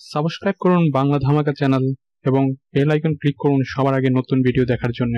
Subscribe করুন বাংলা ধামাকা channel এবং বেল আইকন ক্লিক করুন সবার আগে নতুন ভিডিও দেখার জন্য।